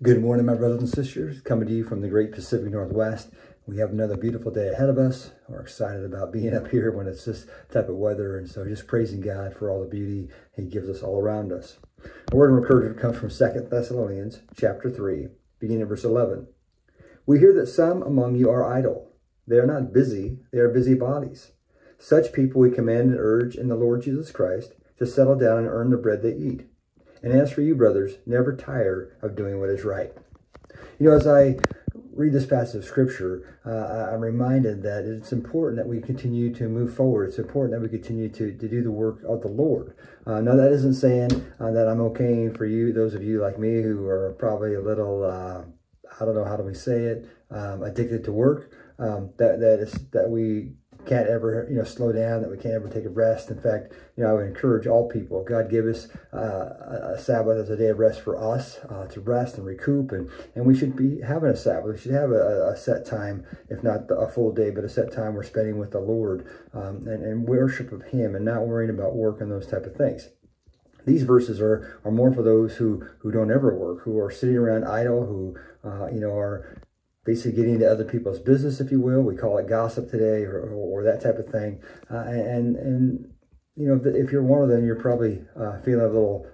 Good morning, my brothers and sisters. Coming to you from the great Pacific Northwest. We have another beautiful day ahead of us. We're excited about being up here when it's this type of weather. And so just praising God for all the beauty he gives us all around us. A word of encouragement comes from Second Thessalonians chapter 3, beginning verse 11. We hear that some among you are idle. They are not busy, they are busy bodies. Such people we command and urge in the Lord Jesus Christ to settle down and earn the bread they eat. And as for you, brothers, never tire of doing what is right. You know, as I read this passage of scripture, uh, I'm reminded that it's important that we continue to move forward. It's important that we continue to, to do the work of the Lord. Uh, now, that isn't saying uh, that I'm okay for you, those of you like me who are probably a little, uh, I don't know, how do we say it, um, addicted to work, um, that, that, is, that we can't ever, you know, slow down, that we can't ever take a rest. In fact, you know, I would encourage all people, God give us uh, a Sabbath as a day of rest for us uh, to rest and recoup. And, and we should be having a Sabbath. We should have a, a set time, if not a full day, but a set time we're spending with the Lord um, and, and worship of him and not worrying about work and those type of things these verses are are more for those who who don't ever work, who are sitting around idle, who uh, you know are basically getting into other people's business, if you will. We call it gossip today or, or, or that type of thing. Uh, and, and, you know, if you're one of them, you're probably uh, feeling a little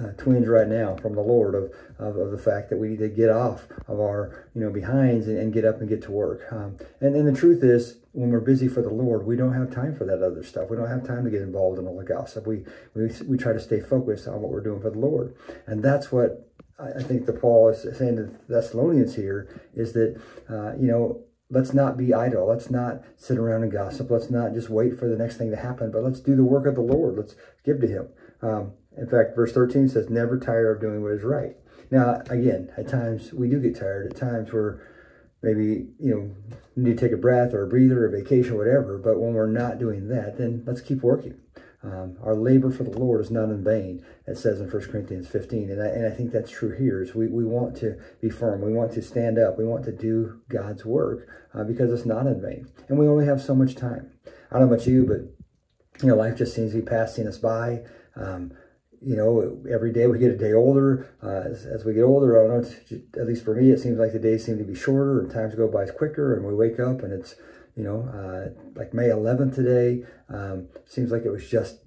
uh, twinge right now from the Lord of, of, of, the fact that we need to get off of our, you know, behinds and, and get up and get to work. Um, and, and the truth is, when we're busy for the Lord, we don't have time for that other stuff. We don't have time to get involved in all the gossip. We, we, we try to stay focused on what we're doing for the Lord. And that's what I think the Paul is saying to the Thessalonians here is that, uh, you know, let's not be idle. Let's not sit around and gossip. Let's not just wait for the next thing to happen, but let's do the work of the Lord. Let's give to him. Um, in fact, verse 13 says, never tire of doing what is right. Now, again, at times we do get tired. At times we're maybe, you know, need to take a breath or a breather or a vacation or whatever. But when we're not doing that, then let's keep working. Um, our labor for the Lord is not in vain, it says in 1 Corinthians 15. And I, and I think that's true here is we, we want to be firm. We want to stand up. We want to do God's work uh, because it's not in vain. And we only have so much time. I don't know about you, but you know, life just seems to be passing us by. Um, you know, every day we get a day older. Uh, as, as, we get older, I don't know, at least for me, it seems like the days seem to be shorter and times go by quicker and we wake up and it's you know, uh, like May 11th today. Um, seems like it was just,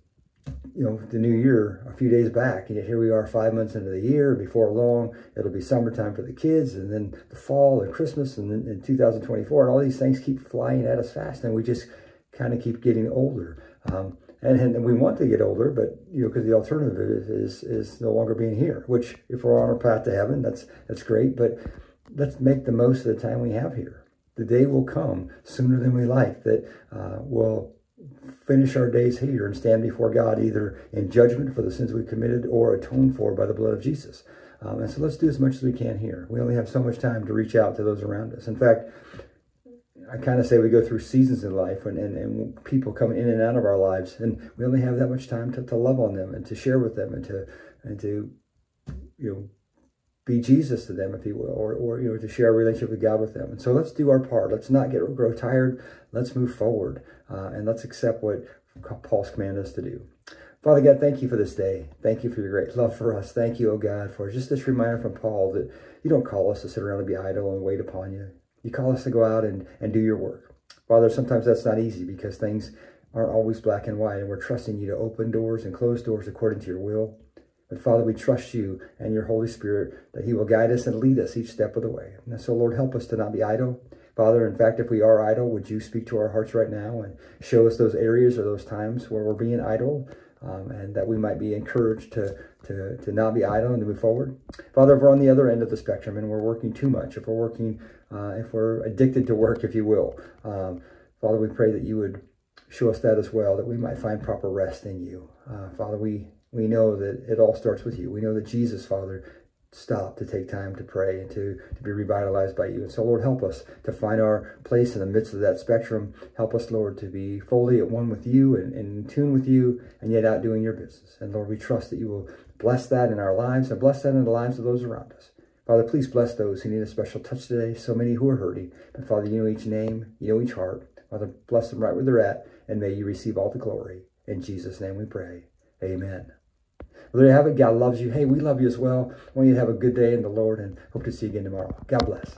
you know, the new year a few days back. And yet here we are five months into the year. Before long, it'll be summertime for the kids and then the fall and Christmas and then in 2024. And all these things keep flying at us fast. And we just kind of keep getting older. Um, and, and we want to get older, but you know, because the alternative is, is is no longer being here. Which, if we're on our path to heaven, that's that's great. But let's make the most of the time we have here the day will come sooner than we like that uh, we'll finish our days here and stand before God either in judgment for the sins we committed or atoned for by the blood of Jesus. Um, and so let's do as much as we can here. We only have so much time to reach out to those around us. In fact, I kind of say we go through seasons in life and, and, and people come in and out of our lives, and we only have that much time to, to love on them and to share with them and to and to you know be Jesus to them, if you will, or, or you know, to share a relationship with God with them. And so let's do our part. Let's not get grow tired. Let's move forward, uh, and let's accept what Paul's commanded us to do. Father God, thank you for this day. Thank you for your great love for us. Thank you, oh God, for just this reminder from Paul that you don't call us to sit around and be idle and wait upon you. You call us to go out and, and do your work. Father, sometimes that's not easy because things aren't always black and white, and we're trusting you to open doors and close doors according to your will. But Father, we trust you and your Holy Spirit that he will guide us and lead us each step of the way. And so, Lord, help us to not be idle. Father, in fact, if we are idle, would you speak to our hearts right now and show us those areas or those times where we're being idle um, and that we might be encouraged to, to, to not be idle and to move forward. Father, if we're on the other end of the spectrum and we're working too much, if we're working, uh, if we're addicted to work, if you will, um, Father, we pray that you would show us that as well, that we might find proper rest in you. Uh, Father, we we know that it all starts with you. We know that Jesus, Father, stopped to take time to pray and to, to be revitalized by you. And so, Lord, help us to find our place in the midst of that spectrum. Help us, Lord, to be fully at one with you and, and in tune with you and yet out doing your business. And Lord, we trust that you will bless that in our lives and bless that in the lives of those around us. Father, please bless those who need a special touch today. So many who are hurting. But Father, you know each name, you know each heart. Father, bless them right where they're at, and may you receive all the glory. In Jesus' name we pray. Amen. Well, there you have it. God loves you. Hey, we love you as well. I want you to have a good day in the Lord and hope to see you again tomorrow. God bless.